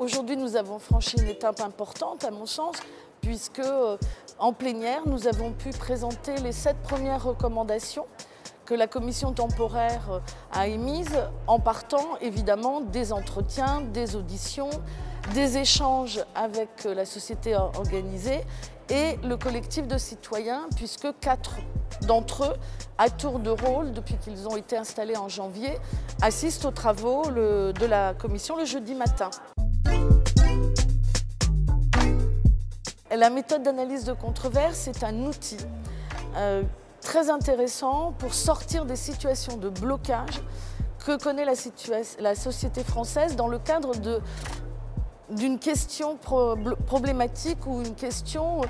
Aujourd'hui, nous avons franchi une étape importante, à mon sens, puisque euh, en plénière, nous avons pu présenter les sept premières recommandations que la commission temporaire euh, a émises en partant évidemment des entretiens, des auditions, des échanges avec euh, la société organisée et le collectif de citoyens, puisque quatre d'entre eux, à tour de rôle, depuis qu'ils ont été installés en janvier, assistent aux travaux de la commission le jeudi matin. La méthode d'analyse de controverse est un outil euh, très intéressant pour sortir des situations de blocage que connaît la, société française dans le cadre d'une question problématique ou une question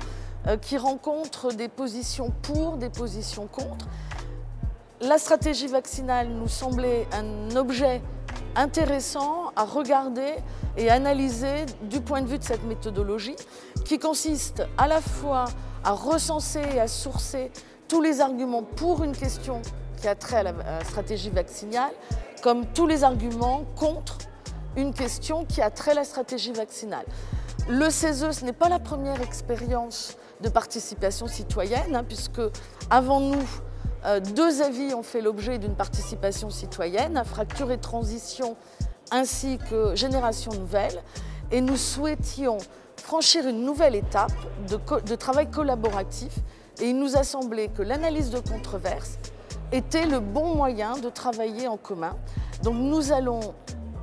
euh, qui rencontre des positions pour, des positions contre. La stratégie vaccinale nous semblait un objet intéressant à regarder et analyser du point de vue de cette méthodologie qui consiste à la fois à recenser et à sourcer tous les arguments pour une question qui a trait à la stratégie vaccinale, comme tous les arguments contre une question qui a trait à la stratégie vaccinale. Le CESE, ce n'est pas la première expérience de participation citoyenne, hein, puisque avant nous, euh, deux avis ont fait l'objet d'une participation citoyenne, Fracture et Transition ainsi que Génération Nouvelle. Et nous souhaitions franchir une nouvelle étape de, travail collaboratif et il nous a semblé que l'analyse de controverse était le bon moyen de travailler en commun. Donc nous allons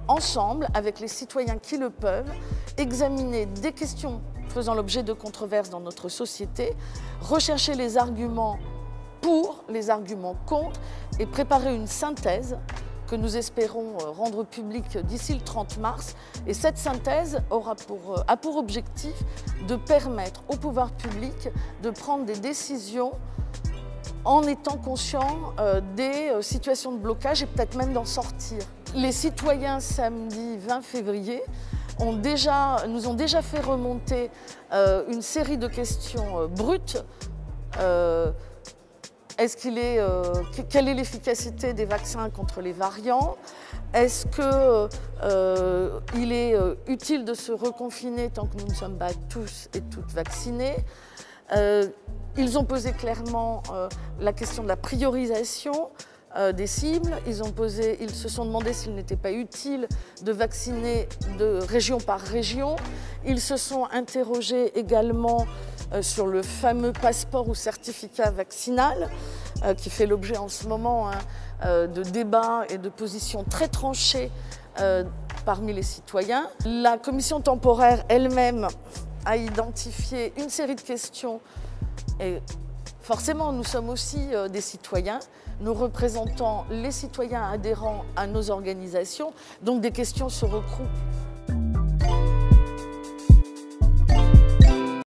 ensemble, avec les citoyens qui le peuvent, examiner des questions faisant l'objet de controverses dans notre société, rechercher les arguments pour, les arguments contre et préparer une synthèse que nous espérons euh, rendre publique d'ici le 30 mars. Et cette synthèse aura pour, euh, a pour objectif de permettre au pouvoir public de prendre des décisions en étant conscient euh, des situations de blocage et peut-être même d'en sortir. Les citoyens, samedi 20 février, ont déjà, nous ont déjà fait remonter une série de questions brutes est-ce qu'il est, euh, quelle est l'efficacité des vaccins contre les variants? Est-ce qu'il euh, est euh, utile de se reconfiner tant que nous ne sommes pas tous et toutes vaccinés? Ils ont posé clairement la question de la priorisation des cibles. Ils, ont posé, ils se sont demandé s'il n'était pas utile de vacciner de région par région. Ils se sont interrogés également sur le fameux passeport ou certificat vaccinal euh, qui fait l'objet en ce moment hein, euh, de débats et de positions très tranchées parmi les citoyens. La commission temporaire elle-même a identifié une série de questions et forcément nous sommes aussi des citoyens, nous représentons les citoyens adhérents à nos organisations, donc des questions se regroupent